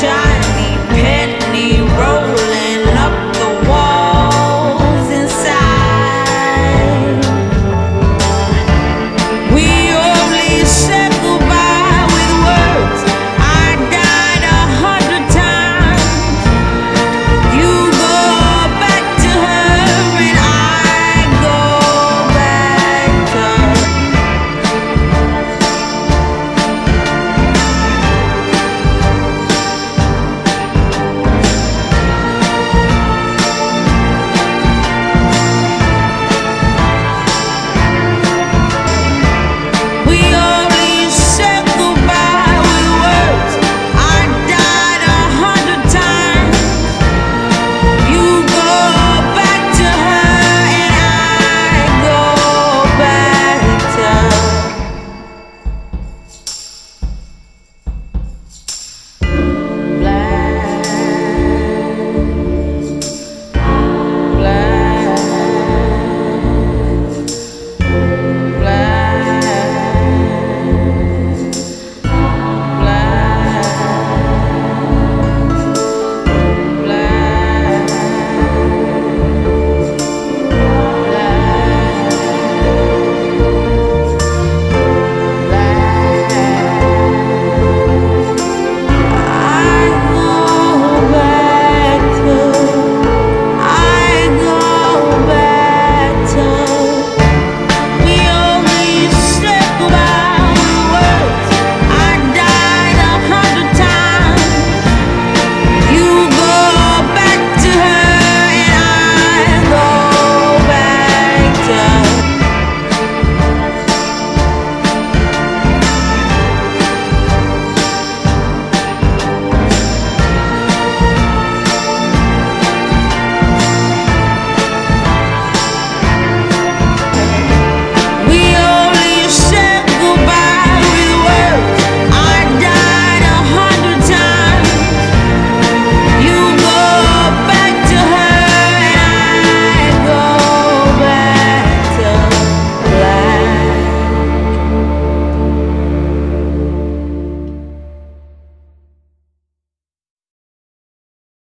time.